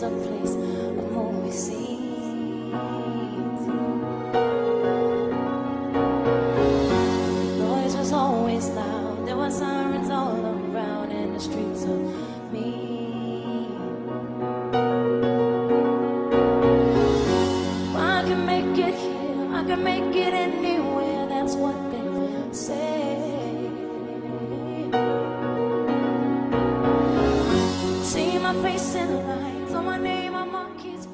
took place on movie scenes. Noise was always loud. There were sirens all around in the streets of me. I can make it here. I can make it anywhere. That's what they say. my face in the lights. On my name, on my kids'